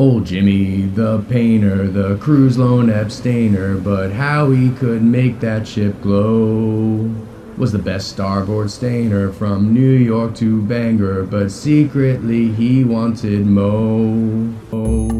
Old Jimmy, the painter, the cruise loan abstainer, but how he could make that ship glow was the best starboard stainer from New York to Bangor, but secretly he wanted Mo.